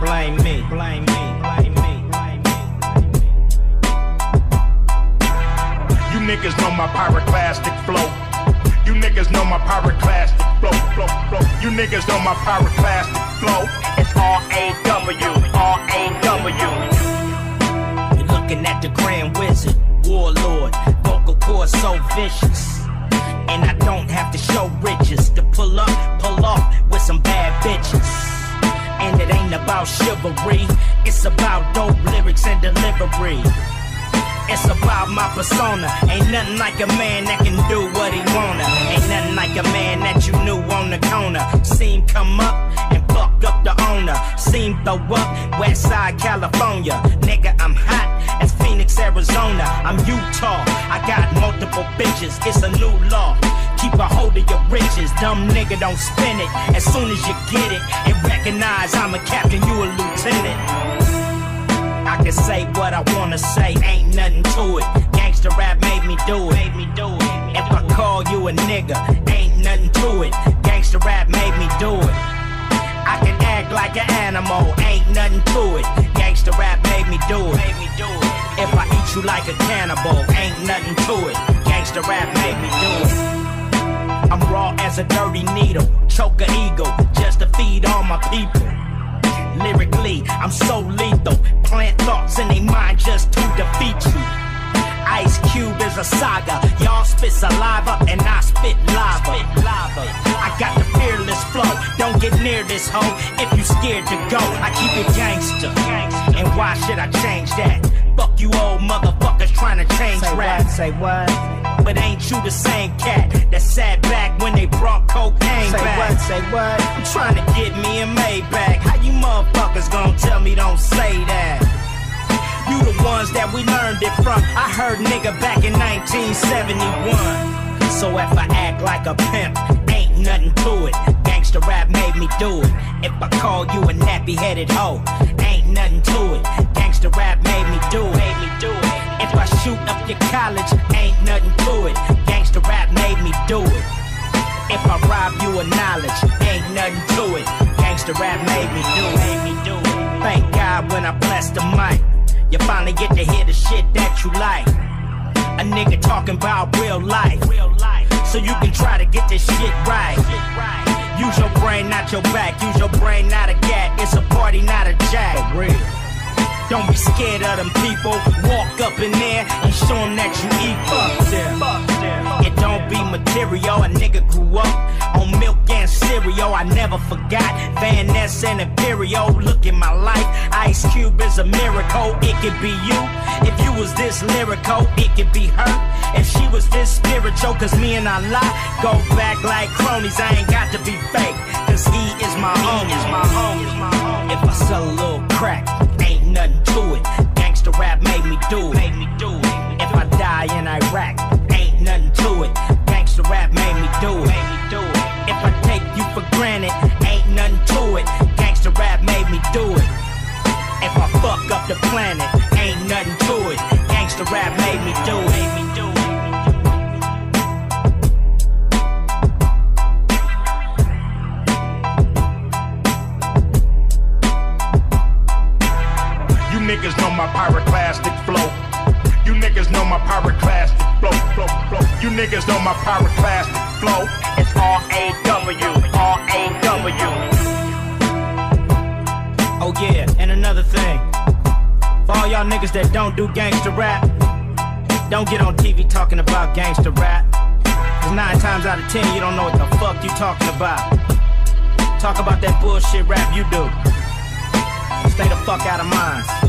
Blame me, blame me, blame me, blame me. You niggas know my pyroclastic flow. You niggas know my pyroclastic flow, flow. You niggas know my pyroclastic flow. It's R-A-W, R-A-W. You're looking at the Grand Wizard, Warlord, vocal so vicious. And I don't have to show riches to pull up, pull off with some bad bitches. And it ain't about chivalry, it's about dope lyrics and delivery. It's about my persona. Ain't nothing like a man that can do what he wanna. Ain't nothing like a man that you knew on the corner. Seen come up and fuck up the owner. Seen throw up West Side California. Nigga, I'm hot as Phoenix, Arizona. I'm Utah. I got multiple bitches. It's a new law. Keep a hold of your riches. Dumb nigga, don't spin it. As soon as you get it and recognize I'm a captain, you a lieutenant. I can say what I wanna say, ain't nothing to it. Gangsta rap made me do it. Made me do it. If I call you a nigga, ain't nothing to it. Gangsta rap made me do it. I can act like an animal, ain't nothing to it. Gangsta rap made me do it. Made me do it. If I eat you like a cannibal, ain't nothing to it. Gangsta rap made me do it. I'm raw as a dirty needle, choke a eagle just to feed all my people. Lyrically, I'm so lethal. Plant thoughts in their mind just to defeat you. Ice Cube is a saga. Y'all spit saliva and I spit lava. I got the fearless flow. Don't get near this hoe if you scared to go. I keep it gangster. And why should I change that? Fuck you old motherfuckers trying to change Say rap. what? Say what? But ain't you the same cat that sat back when they brought cocaine Say back? what? Say what? I'm trying to get me a Maybach. How you motherfuckers gonna tell me don't say that? You the ones that we learned it from. I heard nigga back in 1971. So if I act like a pimp, ain't nothing to it. Gangsta rap made me do it. If I call you a nappy headed hoe, ain't nothing to it. Gangsta rap made me do it. Made me do it. If I shoot up your college, nothing to it. Gangsta rap made me do it. If I rob you of knowledge, ain't nothing to it. Gangsta rap made me do it. Made me do it. Thank God when I bless the mic, you finally get to hear the shit that you like. A nigga talking about real life, so you can try to get this shit right. Use your brain, not your back. Use your brain, not a gat. It's a party, not a jack. Don't be scared of them people. Walk up in there and show them that you eat. Fuck them. It don't be material. A nigga grew up on milk and cereal. I never forgot Van Ness and Imperial. Look at my life. Ice Cube is a miracle. It could be you. If you was this lyrical, it could be her. If she was this spiritual, cause me and Allah go back like cronies. I ain't got to be fake. Cause he is my home. Is my home. If I sell a little crack, ain't nothing to it. Gangsta rap made me do it. Made me do it. You niggas know my pyroclastic flow. You niggas know my pyroclastic flow, flow, flow. You niggas know my pyroclastic flow. It's R-A-W, R-A-W. Oh yeah, and another thing. For all y'all niggas that don't do gangster rap, don't get on TV talking about gangster rap. Cause nine times out of ten you don't know what the fuck you talking about. Talk about that bullshit rap you do. Stay the fuck out of mine.